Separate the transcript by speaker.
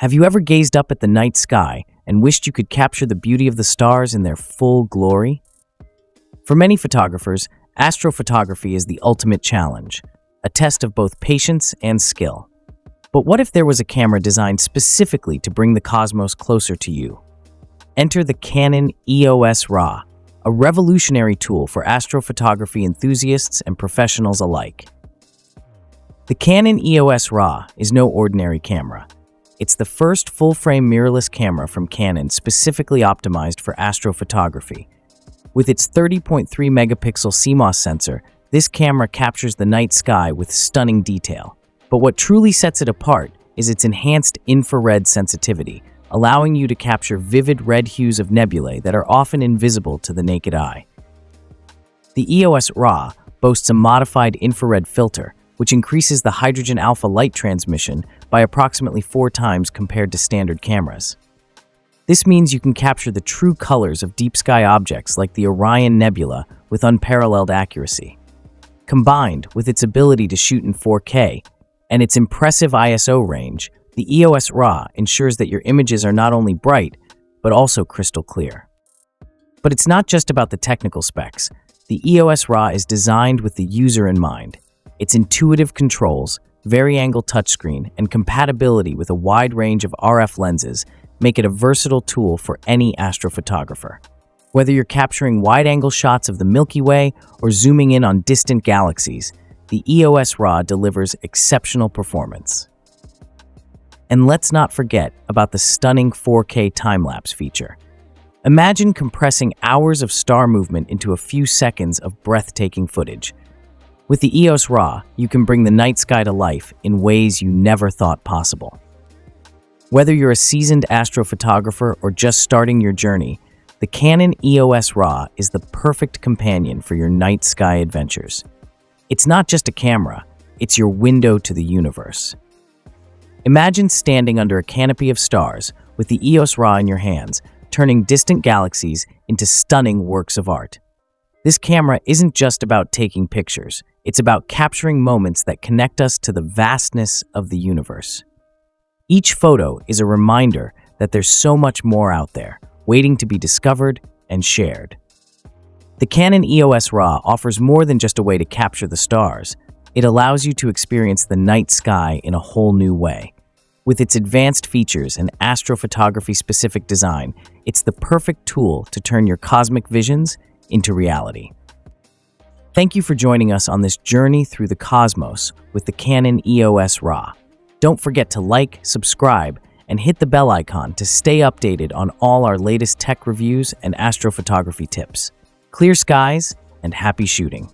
Speaker 1: Have you ever gazed up at the night sky and wished you could capture the beauty of the stars in their full glory? For many photographers, astrophotography is the ultimate challenge, a test of both patience and skill. But what if there was a camera designed specifically to bring the cosmos closer to you? Enter the Canon EOS Ra, a revolutionary tool for astrophotography enthusiasts and professionals alike. The Canon EOS Ra is no ordinary camera. It's the first full-frame mirrorless camera from Canon specifically optimized for astrophotography. With its 30.3 megapixel CMOS sensor, this camera captures the night sky with stunning detail. But what truly sets it apart is its enhanced infrared sensitivity, allowing you to capture vivid red hues of nebulae that are often invisible to the naked eye. The EOS Ra boasts a modified infrared filter, which increases the hydrogen alpha light transmission by approximately four times compared to standard cameras. This means you can capture the true colors of deep sky objects like the Orion Nebula with unparalleled accuracy. Combined with its ability to shoot in 4K and its impressive ISO range, the EOS Ra ensures that your images are not only bright, but also crystal clear. But it's not just about the technical specs. The EOS Ra is designed with the user in mind. Its intuitive controls, vari-angle touchscreen, and compatibility with a wide range of RF lenses make it a versatile tool for any astrophotographer. Whether you're capturing wide-angle shots of the Milky Way or zooming in on distant galaxies, the EOS Ra delivers exceptional performance. And let's not forget about the stunning 4K time-lapse feature. Imagine compressing hours of star movement into a few seconds of breathtaking footage. With the EOS Ra, you can bring the night sky to life in ways you never thought possible. Whether you're a seasoned astrophotographer or just starting your journey, the Canon EOS Ra is the perfect companion for your night sky adventures. It's not just a camera, it's your window to the universe. Imagine standing under a canopy of stars with the EOS Ra in your hands, turning distant galaxies into stunning works of art. This camera isn't just about taking pictures, it's about capturing moments that connect us to the vastness of the universe. Each photo is a reminder that there's so much more out there, waiting to be discovered and shared. The Canon EOS Ra offers more than just a way to capture the stars. It allows you to experience the night sky in a whole new way. With its advanced features and astrophotography-specific design, it's the perfect tool to turn your cosmic visions into reality. Thank you for joining us on this journey through the cosmos with the Canon EOS Ra. Don't forget to like, subscribe, and hit the bell icon to stay updated on all our latest tech reviews and astrophotography tips. Clear skies and happy shooting.